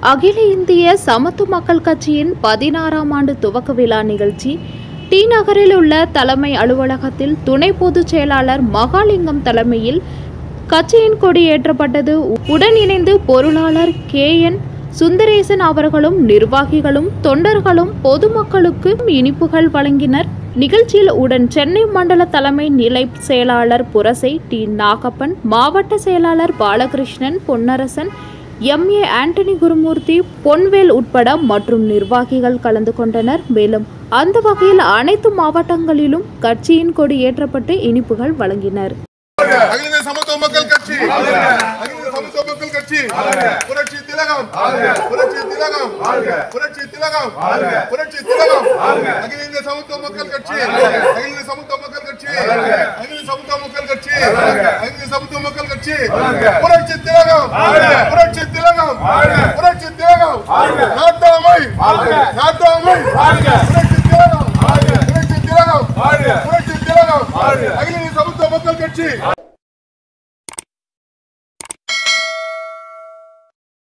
அகில இந்திய சமத்து மக்கள் கட்சியின் பதினாறாம் ஆண்டு துவக்க விழா நிகழ்ச்சி டி நகரில் உள்ள தலைமை அலுவலகத்தில் துணை பொதுச் செயலாளர் மகாலிங்கம் தலைமையில் கட்சியின் கொடி ஏற்றப்பட்டது உடன் இணைந்து பொருளாளர் கே. என். சுந்தரேசன் அவர்களும் நிர்வாகிகளும் தொண்டர்களும் பொதுமக்களுக்கு இனிப்புகள் வழங்கினர். நிகழ்ச்சியில் உடன் சென்னை மண்டல தலைமை நிலை செயலாளர் புரசை டி நாகப்பன் மாவட்ட செயலாளர் பாலகிருஷ்ணன் பொன்னரசன் எம். ஏ. ஆண்டனி குருமூர்த்தி பொன்வேல் உட்பட மற்றும் நிர்வாகிகள் கலந்து கொண்டனர். மேலும் அந்த வகையில் அனைத்து மாவட்டங்களிலும் கட்சியின் கொடி ஏற்றப்பட்டு இனிப்புகள் வழங்கினர். புரட்சி இந்திய தியாகம் புரட்சி தியாகம் நாட்டாமை. நாட்டாமை. புரட்சி தியாகம் புரட்சி தியாகம் புரட்சி தியாகம் அகில சமத்துவ மக்கள் கட்சி.